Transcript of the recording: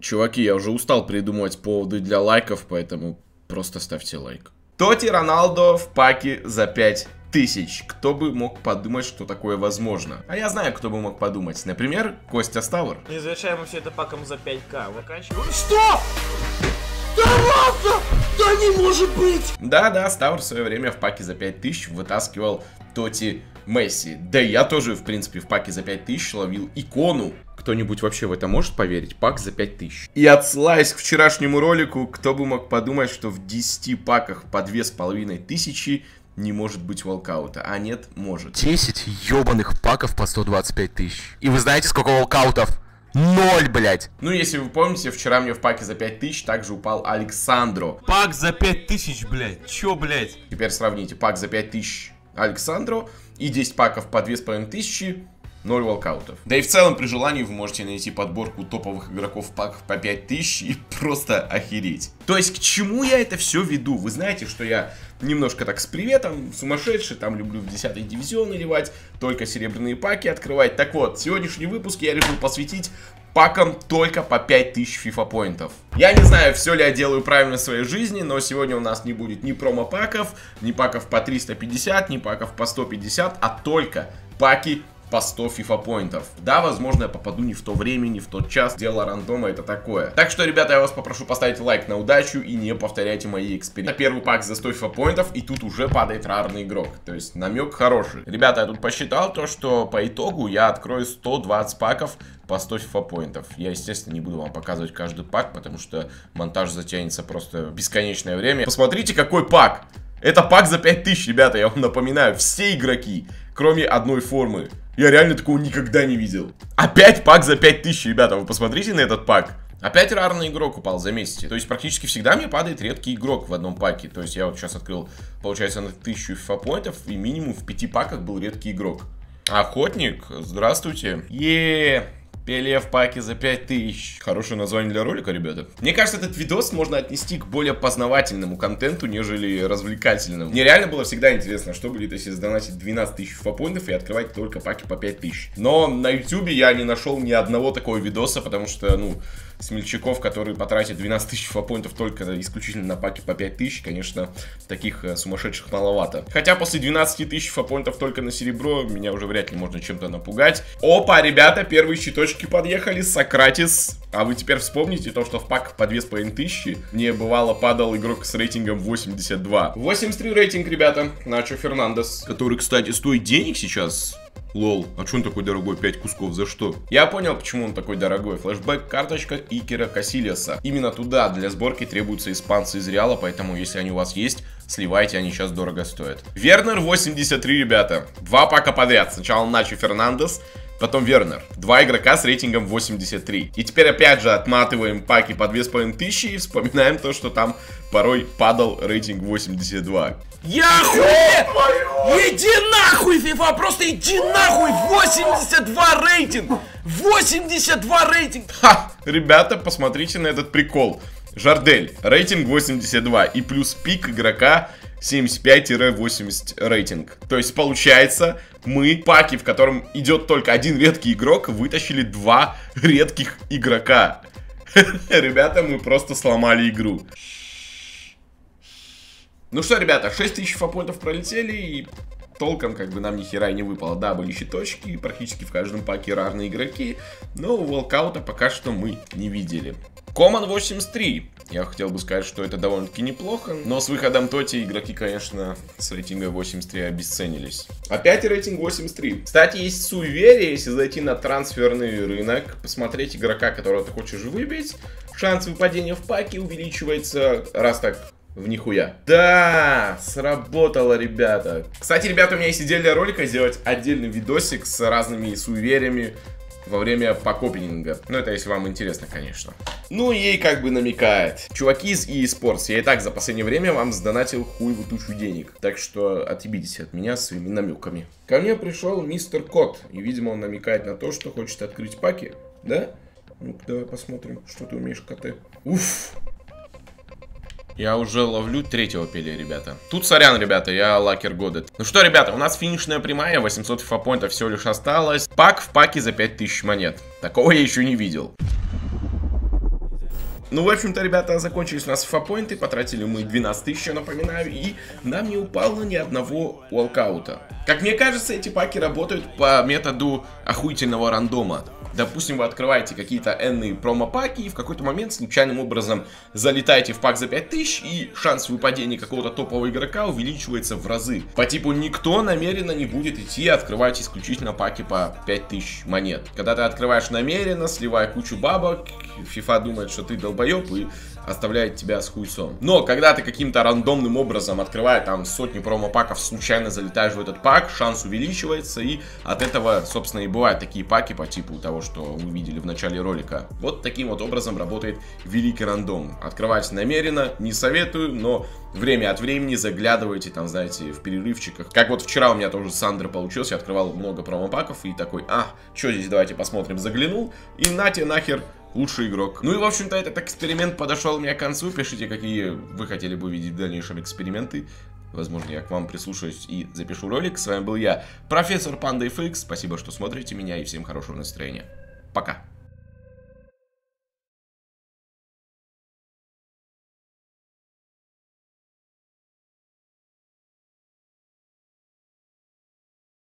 Чуваки, я уже устал придумывать поводы для лайков, поэтому просто ставьте лайк. Тоти Роналдо в паке за 5 тысяч. Кто бы мог подумать, что такое возможно? А я знаю, кто бы мог подумать. Например, Костя Ставр. И завершаем все это паком за 5к. Выканчиваем. Что? Да ладно! Да не может быть! Да-да, Ставр в свое время в паке за 5000 вытаскивал Тоти Месси. Да и я тоже, в принципе, в паке за 5000 ловил икону. Кто-нибудь вообще в это может поверить? Пак за 5000. И отсылаясь к вчерашнему ролику, кто бы мог подумать, что в 10 паках по 2500 не может быть волкаута. А нет, может. 10 ебаных паков по 125 тысяч. И вы знаете, сколько волкаутов? Ноль, блядь. Ну, если вы помните, вчера мне в паке за 5000 также упал Александро. Пак за 5000, блядь. Чё, блядь? Теперь сравните. Пак за 5000 Александро и 10 паков по 2500 0 волкаутов. Да и в целом, при желании, вы можете найти подборку топовых игроков в паках по 5000 и просто охереть. То есть, к чему я это все веду? Вы знаете, что я немножко так с приветом, сумасшедший, там люблю в 10 дивизион наливать, только серебряные паки открывать. Так вот, сегодняшний выпуск я решил посвятить паком только по 5000 FIFA поинтов. Я не знаю, все ли я делаю правильно в своей жизни, но сегодня у нас не будет ни промо-паков, ни паков по 350, ни паков по 150, а только паки по 100 FIFA поинтов. Да, возможно, я попаду не в то время, не в тот час. Дело рандома это такое. Так что, ребята, я вас попрошу поставить лайк на удачу и не повторяйте мои эксперименты. Первый пак за 100 FIFA поинтов, и тут уже падает рарный игрок. То есть намек хороший. Ребята, я тут посчитал то, что по итогу я открою 120 паков по 100 FIFA поинтов. Я, естественно, не буду вам показывать каждый пак, потому что монтаж затянется просто бесконечное время. Посмотрите, какой пак! Это пак за 5000, ребята, я вам напоминаю. Все игроки, кроме одной формы. Я реально такого никогда не видел. Опять пак за 5000, ребята, вы посмотрите на этот пак. Опять рарный игрок упал, заметьте. То есть практически всегда мне падает редкий игрок в одном паке. То есть я вот сейчас открыл, получается, на 1000 FIFA и минимум в 5 паках был редкий игрок. Охотник, здравствуйте. Еее. Пеле в паке за 5000. Хорошее название для ролика, ребята. Мне кажется, этот видос можно отнести к более познавательному контенту, нежели развлекательному. Мне реально было всегда интересно, что будет, если сдонатить 12 тысяч фапоинтов и открывать только паки по 5000. Но на ютубе я не нашел ни одного такого видоса, потому что, ну, смельчаков, которые потратят 12 тысяч фапоинтов только исключительно на паки по 5 тысяч, конечно, таких э, сумасшедших маловато. Хотя после 12 тысяч фапоинтов только на серебро, меня уже вряд ли можно чем-то напугать. Опа, ребята, первые щиточки подъехали, Сократис. А вы теперь вспомните то, что в паках по 2500 мне бывало падал игрок с рейтингом 82. 83 рейтинг, ребята, Начо Фернандес, который, кстати, стоит денег сейчас. Лол, а что он такой дорогой? 5 кусков, за что? Я понял, почему он такой дорогой. Флэшбэк, карточка Икера Касилиаса. Именно туда для сборки требуются испанцы из Реала, поэтому если они у вас есть, сливайте, они сейчас дорого стоят. Вернер 83, ребята. Два пака подряд. Сначала Начо Фернандес, Потом Вернер. Два игрока с рейтингом 83. И теперь опять же отматываем паки по 2500 и вспоминаем то, что там порой падал рейтинг 82. Я хуй! Иди нахуй, FIFA! Просто иди нахуй! 82 рейтинг! 82 рейтинг! Ха! Ребята, посмотрите на этот прикол. Жардель, рейтинг 82 и плюс пик игрока 75-80 рейтинг. То есть получается, мы паки, в котором идет только один редкий игрок, вытащили два редких игрока. Ребята, мы просто сломали игру. Ну что, ребята, 6000 фапоинтов пролетели и толком как бы нам ни хера не выпало. Да, были щиточки, практически в каждом паке разные игроки, но волкаута пока что мы не видели. Common 83. Я хотел бы сказать, что это довольно-таки неплохо, но с выходом Тоти игроки, конечно, с рейтинга 83 обесценились. Опять рейтинг 83. Кстати, есть суеверие, если зайти на трансферный рынок, посмотреть игрока, которого ты хочешь выбить, шанс выпадения в паке увеличивается, раз так в нихуя. Да, сработало, ребята. Кстати, ребята, у меня есть идея для ролика сделать отдельный видосик с разными суевериями во время покопинга. Ну, это если вам интересно, конечно. Ну, ей как бы намекает. Чуваки из eSports, я и так за последнее время вам сдонатил хуевую тучу денег. Так что отъебитесь от меня своими намеками. Ко мне пришел мистер Кот. И, видимо, он намекает на то, что хочет открыть паки. Да? Ну-ка, давай посмотрим, что ты умеешь, коты. Уф, я уже ловлю третьего пеля, ребята. Тут сорян, ребята, я лакер года. Ну что, ребята, у нас финишная прямая, 800 фифа всего лишь осталось. Пак в паке за 5000 монет. Такого я еще не видел. Ну, в общем-то, ребята, закончились у нас фапоинты, потратили мы 12 тысяч, я напоминаю, и нам не упало ни одного волкаута. Как мне кажется, эти паки работают по методу охуительного рандома. Допустим, вы открываете какие-то энные промо-паки и в какой-то момент случайным образом залетаете в пак за 5000 и шанс выпадения какого-то топового игрока увеличивается в разы. По типу никто намеренно не будет идти открывать исключительно паки по 5000 монет. Когда ты открываешь намеренно, сливая кучу бабок, FIFA думает, что ты долбоеб и оставляет тебя с хуйсом. Но когда ты каким-то рандомным образом, открывая там сотни промо-паков, случайно залетаешь в этот пак, шанс увеличивается, и от этого, собственно, и бывают такие паки по типу того, что вы видели в начале ролика. Вот таким вот образом работает великий рандом. Открывать намеренно, не советую, но время от времени заглядывайте там, знаете, в перерывчиках. Как вот вчера у меня тоже Сандра получился, я открывал много промо-паков и такой, а, что здесь, давайте посмотрим, заглянул, и на тебе нахер лучший игрок. Ну и, в общем-то, этот эксперимент подошел у меня к концу. Пишите, какие вы хотели бы увидеть в дальнейшем эксперименты. Возможно, я к вам прислушаюсь и запишу ролик. С вами был я, профессор Панда. Спасибо, что смотрите меня и всем хорошего настроения. Пока.